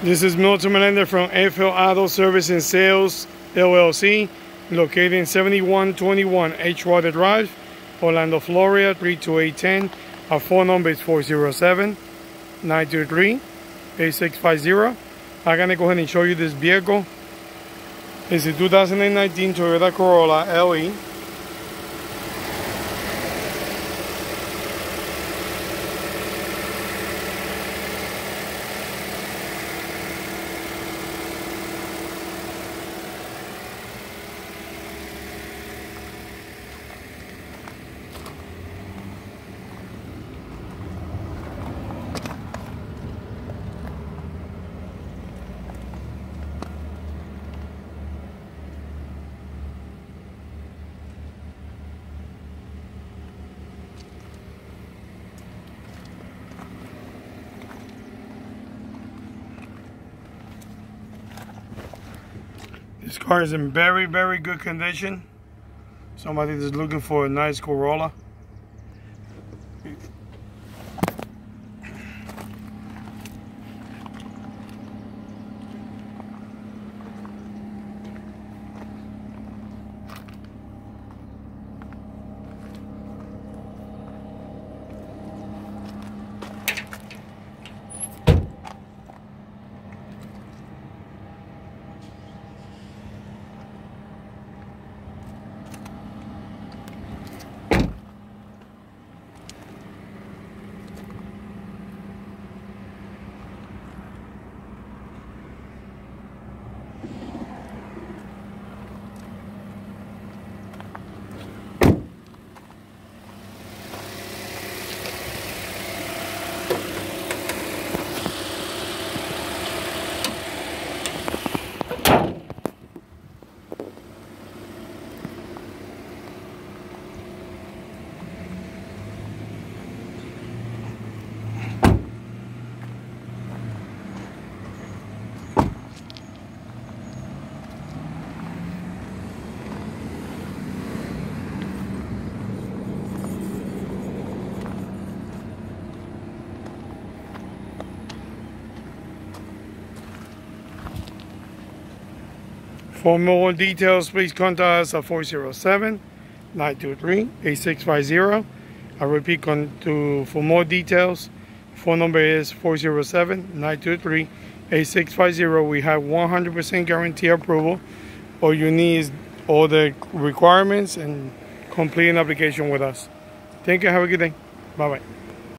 This is Milton Melendez from AFL Auto Service and Sales LLC, located in 7121 Edgewater Drive, Orlando, Florida 32810. Our phone number is 407 923 8650. I'm going to go ahead and show you this vehicle. It's a 2019 Toyota Corolla LE. This car is in very, very good condition. Somebody that's looking for a nice Corolla. For more details, please contact us at 407-923-8650. I repeat, to, for more details, phone number is 407-923-8650. We have 100% guarantee approval. All you need is all the requirements and complete an application with us. Thank you. Have a good day. Bye-bye.